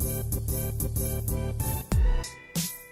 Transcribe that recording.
We'll be right.